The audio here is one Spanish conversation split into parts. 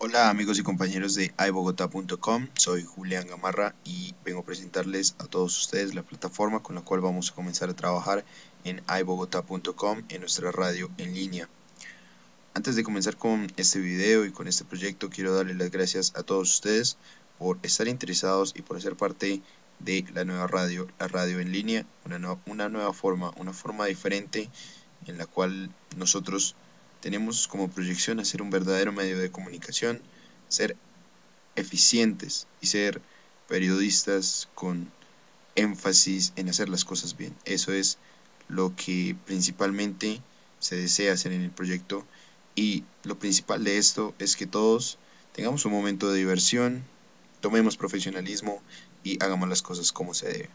Hola amigos y compañeros de iBogotá.com, soy Julián Gamarra y vengo a presentarles a todos ustedes la plataforma con la cual vamos a comenzar a trabajar en iBogotá.com en nuestra radio en línea. Antes de comenzar con este video y con este proyecto quiero darles las gracias a todos ustedes por estar interesados y por ser parte de la nueva radio, la radio en línea, una, una nueva forma, una forma diferente en la cual nosotros tenemos como proyección hacer un verdadero medio de comunicación, ser eficientes y ser periodistas con énfasis en hacer las cosas bien. Eso es lo que principalmente se desea hacer en el proyecto y lo principal de esto es que todos tengamos un momento de diversión, tomemos profesionalismo y hagamos las cosas como se debe.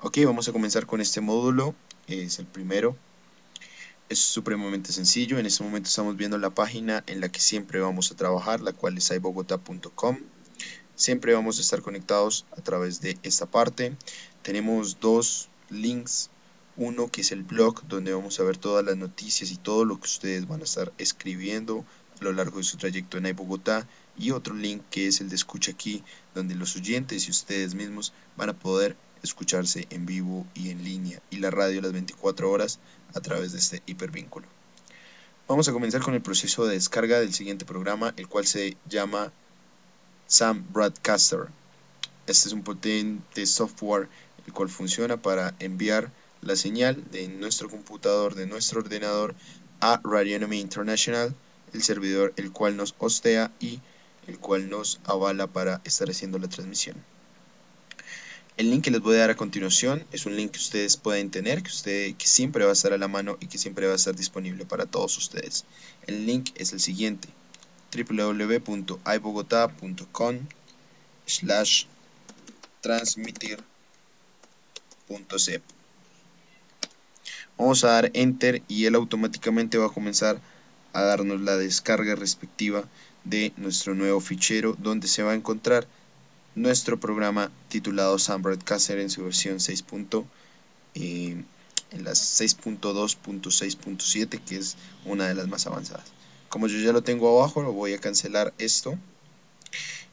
Ok, vamos a comenzar con este módulo, es el primero es supremamente sencillo. En este momento estamos viendo la página en la que siempre vamos a trabajar, la cual es ibogota.com. Siempre vamos a estar conectados a través de esta parte. Tenemos dos links. Uno que es el blog, donde vamos a ver todas las noticias y todo lo que ustedes van a estar escribiendo a lo largo de su trayecto en iBogotá. Y otro link que es el de escucha aquí, donde los oyentes y ustedes mismos van a poder escucharse en vivo y en línea y la radio las 24 horas a través de este hipervínculo. Vamos a comenzar con el proceso de descarga del siguiente programa, el cual se llama Sam Broadcaster. Este es un potente software el cual funciona para enviar la señal de nuestro computador, de nuestro ordenador a Radionomy International, el servidor el cual nos hostea y el cual nos avala para estar haciendo la transmisión. El link que les voy a dar a continuación es un link que ustedes pueden tener, que, usted, siempre va a estar a la mano y que siempre va a estar disponible para todos ustedes. El link es el siguiente, www.ibogotá.com slash Vamos a dar enter y él automáticamente va a comenzar a darnos la descarga respectiva de nuestro nuevo fichero donde se va a encontrar nuestro programa titulado Sam Broadcaster en su versión 6. Eh, en las 6.2.6.7 que es una de las más avanzadas. Como yo ya lo tengo abajo, lo voy a cancelar esto.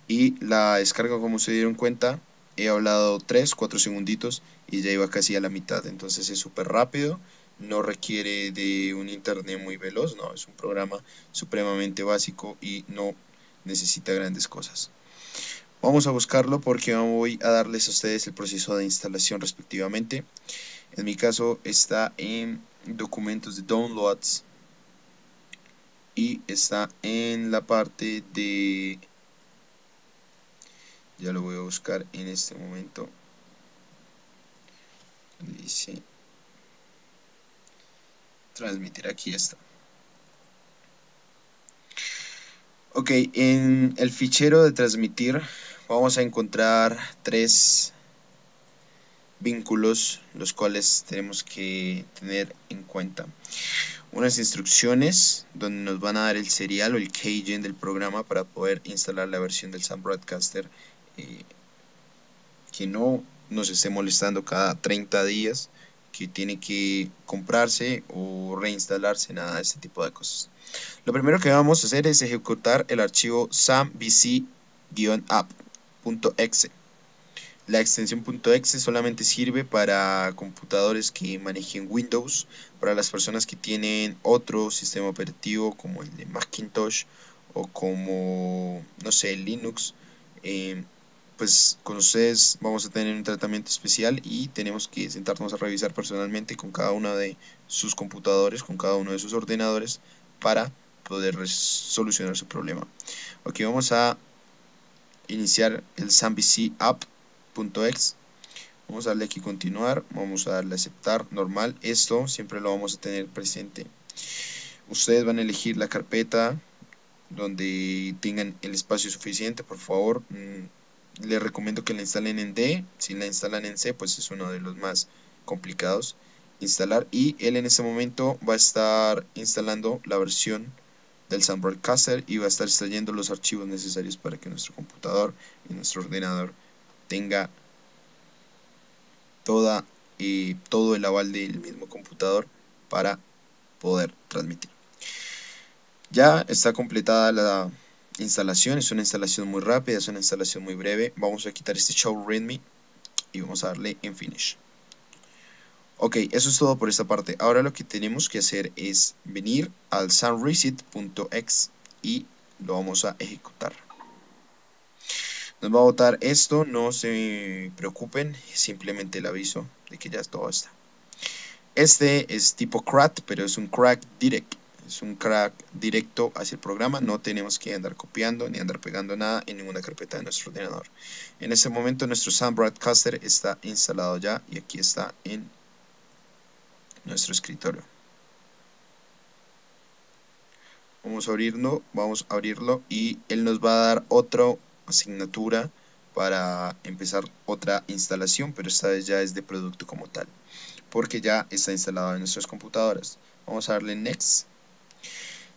Y la descarga, como se dieron cuenta, he hablado 3, 4 segunditos y ya iba casi a la mitad. Entonces es súper rápido, no requiere de un internet muy veloz, no, es un programa supremamente básico y no necesita grandes cosas. Vamos a buscarlo porque voy a darles a ustedes el proceso de instalación respectivamente. En mi caso está en documentos de downloads y está en la parte de ya lo voy a buscar en este momento dice transmitir aquí está ok en el fichero de transmitir vamos a encontrar tres vínculos los cuales tenemos que tener en cuenta. Unas instrucciones donde nos van a dar el serial o el keygen del programa para poder instalar la versión del Sam Broadcaster eh, que no nos esté molestando cada 30 días que tiene que comprarse o reinstalarse nada de este tipo de cosas. Lo primero que vamos a hacer es ejecutar el archivo sambc-app .exe. La extensión .exe solamente sirve para computadores que manejen Windows, para las personas que tienen otro sistema operativo como el de Macintosh o como, no sé, Linux. Eh, pues con ustedes vamos a tener un tratamiento especial y tenemos que sentarnos a revisar personalmente con cada uno de sus computadores, con cada uno de sus ordenadores para poder solucionar su problema. Ok, vamos a iniciar el SAMBC app.exe vamos a darle aquí continuar vamos a darle aceptar normal esto siempre lo vamos a tener presente. Ustedes van a elegir la carpeta donde tengan el espacio suficiente por favor. Mm, les recomiendo que la instalen en D. Si la instalan en C pues es uno de los más complicados instalar y él en este momento va a estar instalando la versión del Sam Broadcaster y va a estar extrayendo los archivos necesarios para que nuestro computador y nuestro ordenador tenga toda, y todo el aval del mismo computador para poder transmitir. Ya está completada la instalación, es una instalación muy rápida, es una instalación muy breve. Vamos a quitar este show readme y vamos a darle en finish. Ok, eso es todo por esta parte. Ahora lo que tenemos que hacer es venir al soundreset.x y lo vamos a ejecutar. Nos va a botar esto, no se preocupen, simplemente el aviso de que ya todo está. Este es tipo crack, pero es un crack direct. Es un crack directo hacia el programa, no tenemos que andar copiando ni andar pegando nada en ninguna carpeta de nuestro ordenador. En este momento nuestro Sound Broadcaster está instalado ya y aquí está en nuestro escritorio. Vamos a abrirlo, vamos a abrirlo y él nos va a dar otra asignatura para empezar otra instalación, pero esta vez ya es de producto como tal, porque ya está instalado en nuestras computadoras. Vamos a darle Next.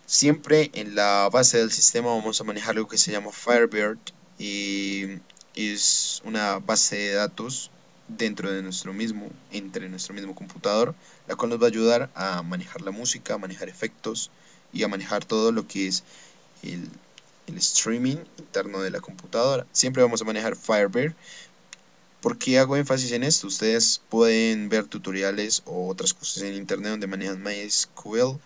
Siempre en la base del sistema vamos a manejar algo que se llama Firebird y es una base de datos dentro de nuestro mismo, entre nuestro mismo computador, la cual nos va a ayudar a manejar la música, a manejar efectos y a manejar todo lo que es el, streaming interno de la computadora. Siempre vamos a manejar Firebird. ¿Por qué hago énfasis en esto? Ustedes pueden ver tutoriales o otras cosas en internet donde manejan MySQL,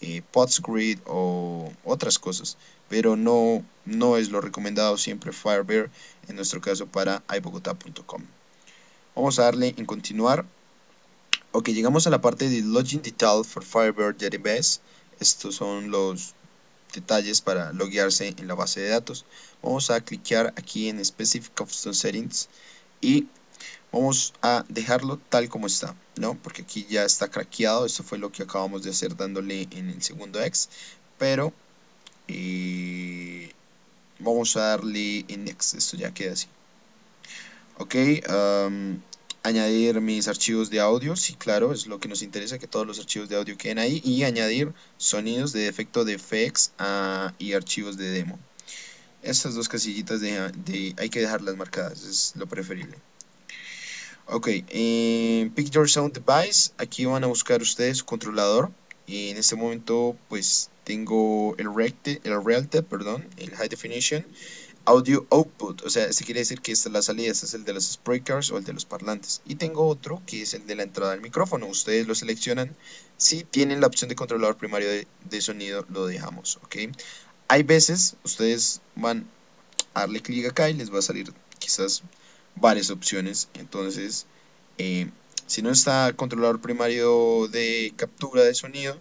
eh, PostGrid o otras cosas, pero no, no es lo recomendado siempre Firebird, en nuestro caso para ibogotá.com. Vamos a darle en continuar. Ok, llegamos a la parte de Login Detail for Firebird Database. Estos son los detalles para loguearse en la base de datos. Vamos a clicar aquí en Specific Custom Settings y vamos a dejarlo tal como está, ¿no? Porque aquí ya está craqueado. Esto fue lo que acabamos de hacer dándole en el segundo X. Pero eh, vamos a darle en Next. Esto ya queda así. Ok, añadir mis archivos de audio, sí, claro, es lo que nos interesa, que todos los archivos de audio queden ahí. Y añadir sonidos de efecto de FX ah, y archivos de demo. Estas dos casillitas hay que dejarlas marcadas, es lo preferible. Ok, en Picture Sound Device, aquí van a buscar ustedes su controlador. Y en este momento, pues tengo el, recte, el Realte, perdón, el High Definition audio output, o sea, este quiere decir que esta es la salida, este es el de los speakers o el de los parlantes. Y tengo otro que es el de la entrada del micrófono. Ustedes lo seleccionan. Si tienen la opción de controlador primario de, sonido, lo dejamos, ¿ok? Hay veces, ustedes van a darle clic acá y les va a salir quizás varias opciones. Entonces, eh, si no está controlador primario de captura de sonido,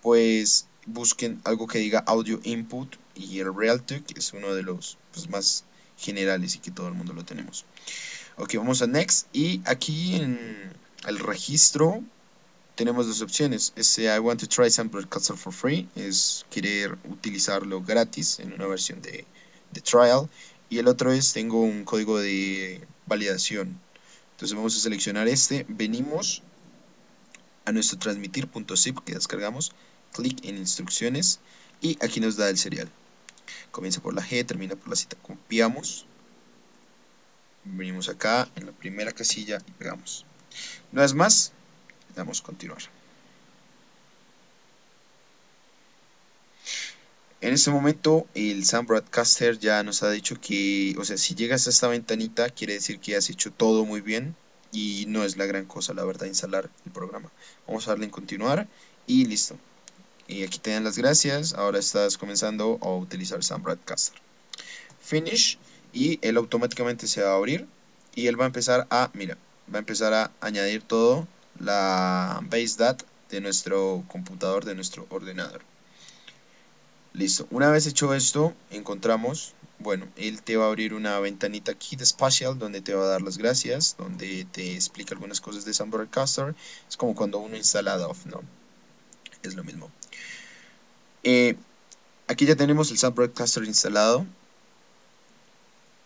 pues busquen algo que diga audio input y el Realtek es uno de los pues, más generales y que todo el mundo lo tenemos. Ok, vamos a Next y aquí en el registro tenemos dos opciones. Ese I want to try Sample Broadcaster for free es querer utilizarlo gratis en una versión de, de trial y el otro es tengo un código de validación. Entonces vamos a seleccionar este, venimos a nuestro transmitir.zip que descargamos, clic en instrucciones y aquí nos da el serial. Comienza por la G, termina por la Z. Copiamos. Venimos acá en la primera casilla y pegamos. Una vez más, damos continuar. En este momento el Sam Broadcaster ya nos ha dicho que, o sea, si llegas a esta ventanita quiere decir que has hecho todo muy bien y no es la gran cosa, la verdad, instalar el programa. Vamos a darle en continuar y listo y aquí te dan las gracias, ahora estás comenzando a utilizar Sam Broadcaster. Finish y él automáticamente se va a abrir y él va a empezar a, mira, va a empezar a añadir todo la base dat de nuestro computador, de nuestro ordenador. Listo, una vez hecho esto, encontramos, bueno, él te va a abrir una ventanita aquí de Spatial donde te va a dar las gracias, donde te explica algunas cosas de Sam Broadcaster. Es como cuando uno instala DOF, ¿no? Es lo mismo. Aquí ya tenemos el Sound Broadcaster instalado.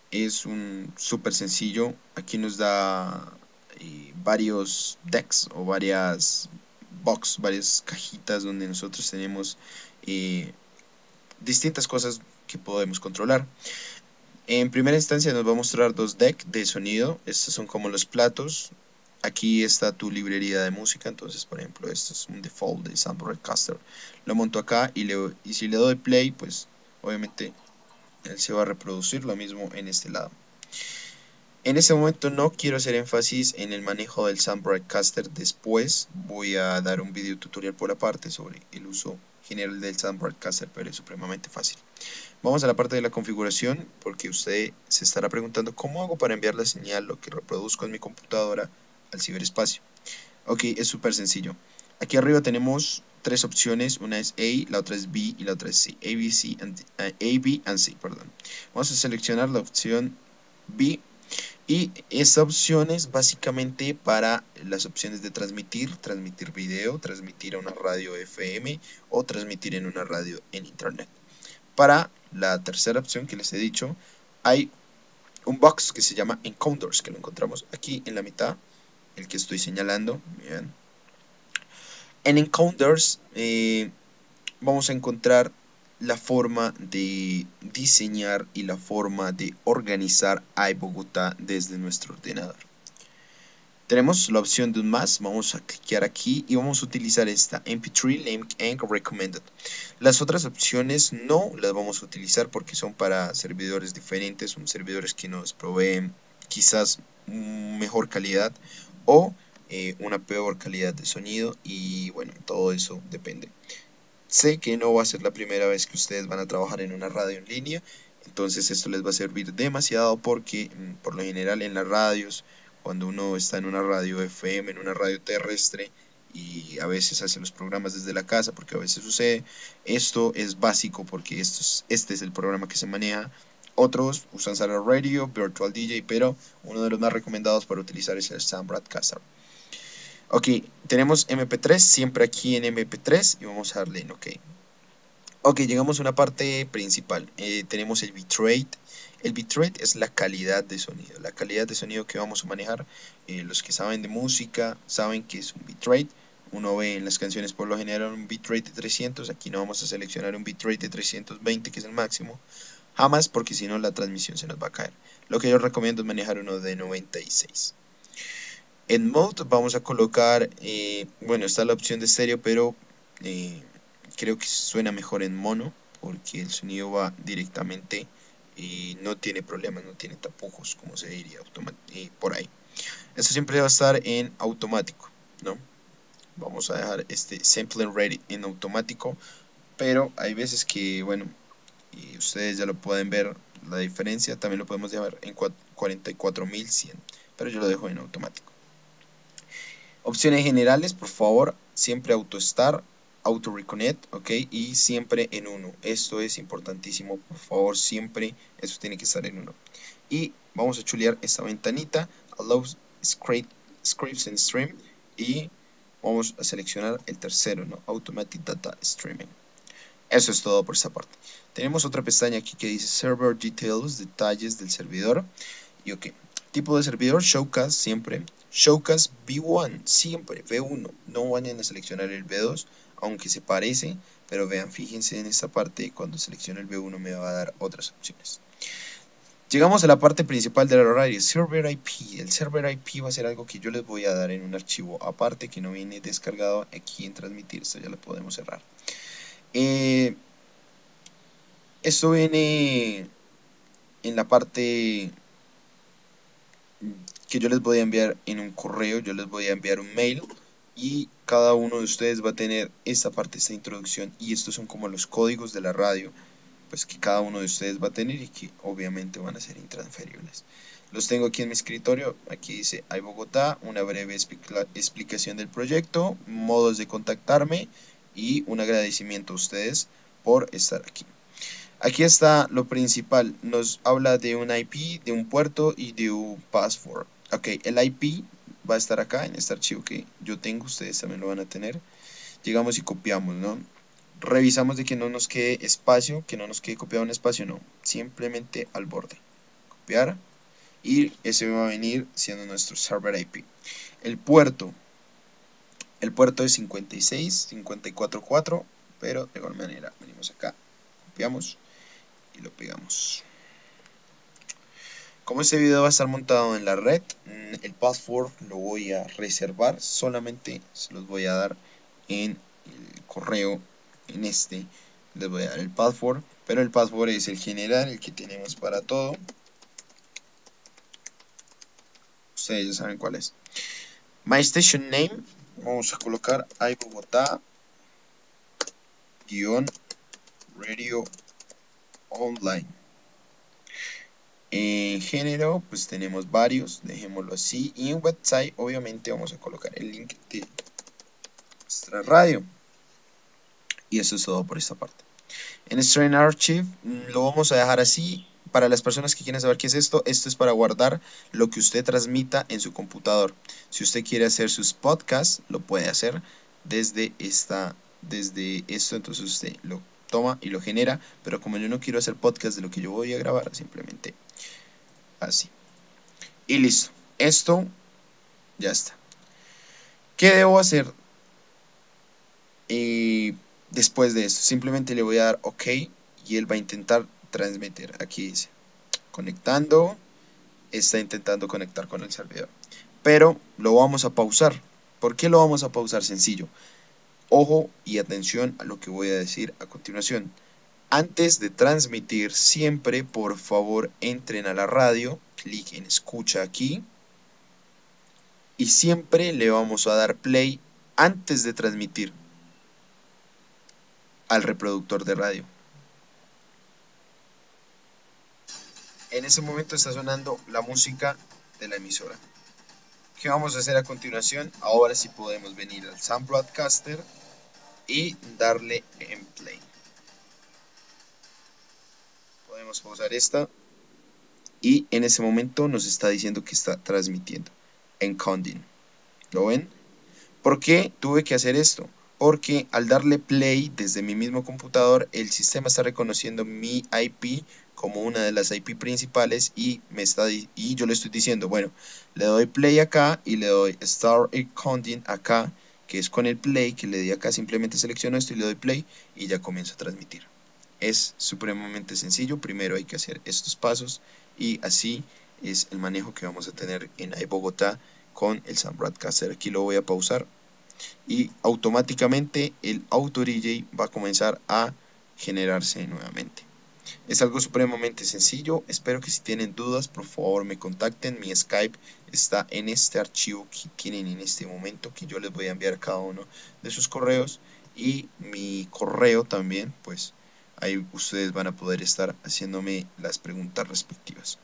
Es un súper sencillo. Aquí nos da eh, varios decks o varias box, varias cajitas donde nosotros tenemos eh, distintas cosas que podemos controlar. En primera instancia nos va a mostrar dos decks de sonido. Estos son como los platos aquí está tu librería de música, entonces por ejemplo esto es un default de Sample Broadcaster, lo monto acá y, le, y si le doy play, pues obviamente él se va a reproducir lo mismo en este lado. En este momento no quiero hacer énfasis en el manejo del Sound Broadcaster, después voy a dar un video tutorial por aparte sobre el uso general del Sound Broadcaster, pero es supremamente fácil. Vamos a la parte de la configuración, porque usted se estará preguntando cómo hago para enviar la señal, lo que reproduzco en mi computadora, al ciberespacio. Ok, es súper sencillo. Aquí arriba tenemos tres opciones, una es A, la otra es B y la otra es C. A, B, C, and, uh, A, B and C, perdón. Vamos a seleccionar la opción B y esta opción es básicamente para las opciones de transmitir, transmitir video, transmitir a una radio FM o transmitir en una radio en internet. Para la tercera opción que les he dicho, hay un box que se llama Encounters, que lo encontramos aquí en la mitad, el que estoy señalando. En Encounters eh, vamos a encontrar la forma de diseñar y la forma de organizar iBogotá desde nuestro ordenador. Tenemos la opción de un más, vamos a clicar aquí y vamos a utilizar esta MP3 Link and Recommended. Las otras opciones no las vamos a utilizar porque son para servidores diferentes, son servidores que nos proveen quizás mejor calidad o eh, una peor calidad de sonido y bueno, todo eso depende. Sé que no va a ser la primera vez que ustedes van a trabajar en una radio en línea, entonces esto les va a servir demasiado porque mm, por lo general en las radios, cuando uno está en una radio FM, en una radio terrestre, y a veces hace los programas desde la casa, porque a veces sucede, esto es básico porque esto es, este es el programa que se maneja. Otros usan Sara Radio, Virtual DJ, pero uno de los más recomendados para utilizar es el Sound Broadcaster. Ok, tenemos MP3 siempre aquí en MP3 y vamos a darle en OK. Ok, llegamos a una parte principal. Eh, tenemos el bitrate. El bitrate es la calidad de sonido. La calidad de sonido que vamos a manejar. Eh, los que saben de música saben que es un bitrate. Uno ve en las canciones por lo general un bitrate de 300. Aquí no vamos a seleccionar un bitrate de 320 que es el máximo. Jamás porque si no la transmisión se nos va a caer. Lo que yo recomiendo es manejar uno de 96. En Mode vamos a colocar, eh, bueno, está la opción de estéreo, pero eh, creo que suena mejor en mono, porque el sonido va directamente y no tiene problemas, no tiene tapujos, como se diría eh, por ahí. Esto siempre va a estar en automático, ¿no? Vamos a dejar este sample ready en automático, pero hay veces que, bueno, y ustedes ya lo pueden ver la diferencia, también lo podemos dejar en 44100, pero yo lo dejo en automático. Opciones generales, por favor, siempre auto start, auto reconnect, ok, y siempre en uno. Esto es importantísimo, por favor, siempre eso tiene que estar en uno. Y vamos a chulear esta ventanita, allow scripts and stream, y vamos a seleccionar el tercero, ¿no? Automatic Data Streaming. Eso es todo por esa parte. Tenemos otra pestaña aquí que dice Server Details, detalles del servidor. Y ok, tipo de servidor, Showcast siempre. Showcast V1, siempre, V1. No vayan a seleccionar el V2, aunque se parece, pero vean, fíjense en esta parte, cuando selecciono el V1 me va a dar otras opciones. Llegamos a la parte principal del horario, Server IP. El Server IP va a ser algo que yo les voy a dar en un archivo aparte que no viene descargado aquí en transmitir. Esto ya lo podemos cerrar. Eh, esto viene en la parte que yo les voy a enviar en un correo, yo les voy a enviar un mail y cada uno de ustedes va a tener esta parte, esta introducción y estos son como los códigos de la radio pues que cada uno de ustedes va a tener y que obviamente van a ser intransferibles. Los tengo aquí en mi escritorio, aquí dice hay Bogotá, una breve explicación del proyecto, modos de contactarme y un agradecimiento a ustedes por estar aquí. Aquí está lo principal, nos habla de un IP, de un puerto y de un password. Ok, el IP va a estar acá en este archivo que yo tengo, ustedes también lo van a tener. Llegamos y copiamos, ¿no? Revisamos de que no nos quede espacio, que no nos quede copiado un espacio, no. Simplemente al borde. Copiar y ese va a venir siendo nuestro server IP. El puerto, el puerto es 56, 54.4, pero de igual manera venimos acá, copiamos y lo pegamos. Como este video va a estar montado en la red, mm, el password lo voy a reservar, solamente se los voy a dar en el correo, en este, les voy a dar el password, pero el password es el general, el que tenemos para todo. Ustedes ya saben cuál es. My station name, vamos a colocar iBogotá guion radio online. En género, pues tenemos varios, dejémoslo así. Y en website, obviamente, vamos a colocar el link de nuestra radio. Y eso es todo por esta parte. En Strain Archive mm, lo vamos a dejar así. Para las personas que quieren saber qué es esto, esto es para guardar lo que usted transmita en su computador. Si usted quiere hacer sus podcasts, lo puede hacer desde esta, desde esto, entonces usted lo toma y lo genera, pero como yo no quiero hacer podcast de lo que yo voy a grabar, simplemente así. Y listo. Esto ya está. ¿Qué debo hacer eh, después de esto? Simplemente le voy a dar OK y él va a intentar transmitir. Aquí dice, conectando, está intentando conectar con el servidor. Pero lo vamos a pausar. ¿Por qué lo vamos a pausar? Sencillo. Ojo y atención a lo que voy a decir a continuación. Antes de transmitir, siempre por favor entren a la radio, clic en escucha aquí y siempre le vamos a dar play antes de transmitir al reproductor de radio. En ese momento está sonando la música de la emisora. ¿Qué vamos a hacer a continuación? Ahora sí podemos venir al Sound Broadcaster y darle en play. Podemos pausar esta y en ese momento nos está diciendo que está transmitiendo en Condin. ¿Lo ven? ¿Por qué tuve que hacer esto? Porque al darle play desde mi mismo computador, el sistema está reconociendo mi IP como una de las IP principales y me está y yo le estoy diciendo, bueno, le doy play acá y le doy start Condin acá que es con el play, que le di acá, simplemente selecciono esto y le doy play y ya comienzo a transmitir. Es supremamente sencillo, primero hay que hacer estos pasos y así es el manejo que vamos a tener en iBogotá con el Sound Broadcaster. Aquí lo voy a pausar y automáticamente el Auto DJ va a comenzar a generarse nuevamente. Es algo supremamente sencillo. Espero que si tienen dudas, por favor me contacten. Mi Skype está en este archivo que tienen en este momento, que yo les voy a enviar cada uno de sus correos. Y mi correo también, pues ahí ustedes van a poder estar haciéndome las preguntas respectivas.